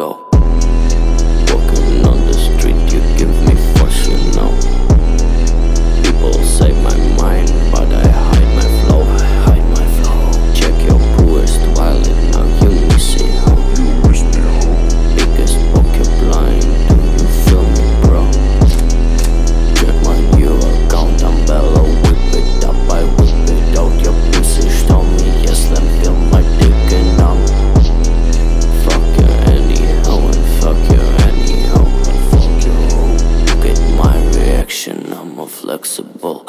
go. flexible.